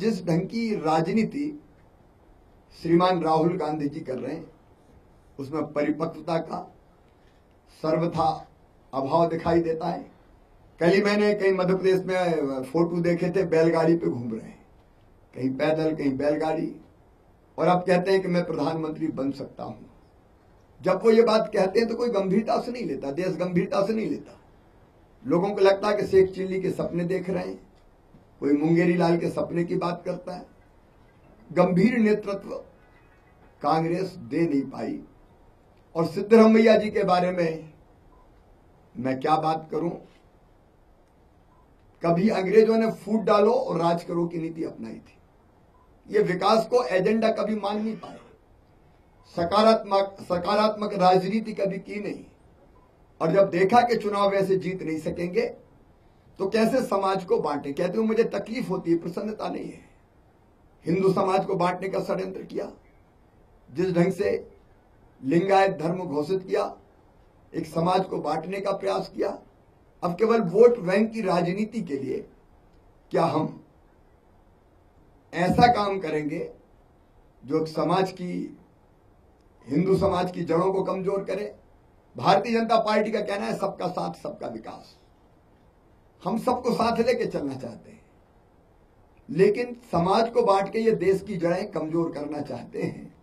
जिस ढंग की राजनीति श्रीमान राहुल गांधी जी कर रहे हैं, उसमें परिपक्वता का सर्वथा अभाव दिखाई देता है। कल ही मैंने कहीं मध्य प्रदेश में फ़ोटो देखे थे, बैलगाड़ी पे घूम रहे हैं। कहीं पैदल, कहीं बैलगाड़ी। और अब कहते हैं कि मैं प्रधानमंत्री बन सकता हूँ। जब वो ये बात कहते हैं तो कोई गंभीरता से नहीं लेता, देश गंभीरता से नहीं लेता। लोगों को लगता है कि शेख चिल्ली के सपने देख रहे हैं। कोई मुंगेरी लाल के सपने की बात करता है? गंभीर नेतृत्व कांग्रेस दे नहीं पाई। और सिद्धरमैया जी के बारे में मैं क्या बात करूँ? कभी अंग्रेज़ों ने फूट डालो और राज करो की नीति अपनाई थी। ये विकास को एजेंडा कभी मान नहीं पाए। सकारात्मक सकारात्मक राजनीति कभी की नहीं। और जब देखा कि चुनाव ऐसे जीत नहीं सकेंगे तो कैसे समाज को बांटे? कहते हो मुझे तकलीफ़ होती है, प्रसन्नता नहीं है। हिंदू समाज को बांटने का षड्यंत्र किया, जिस ढंग से लिंगायत धर्म घोषित किया, एक समाज को बांटने का प्रयास किया। अब केवल वोट बैंक की राजनीति के लिए क्या हम ऐसा काम करेंगे जो समाज की, हिंदू समाज की जड़ों को कमज़ोर करे? भारतीय जनता पार्टी का कहना है, सबका साथ, सबका विकास। हम सबको साथ लेके चलना चाहते हैं। लेकिन समाज को बांट के ये देश की जड़ें कमज़ोर करना चाहते हैं।